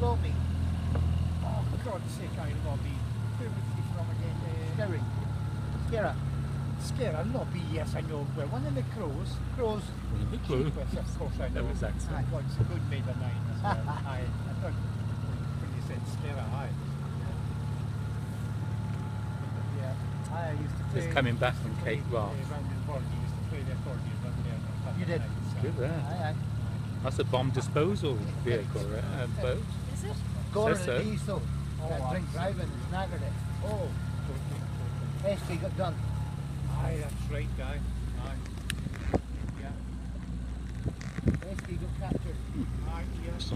Loamy. Oh, for God's sake, I lobby. Where was he from again? Uh, Skerry. Skera. Scare, lobby, yes, I know. Well, one of the crows. Crows. Clue. Yes, of course I know. That was accent. Aye, God, it's a good maiden name as well. Aye, I thought when you said Scare, aye. Yeah, I used to play. Just coming back from Cape uh, Wrath. Round in Borneo, used to play the accordion down there. You did? nights, Good there. Aye, aye. That's a bomb disposal vehicle, right? Uh, boat. Is it? Gordon so. and Diesel. Oh, That drink driving and snaggered it. Oh, totally, totally. Esty got done. Aye, that's right, guy. Aye. Yeah. Esty got captured. Aye, yes.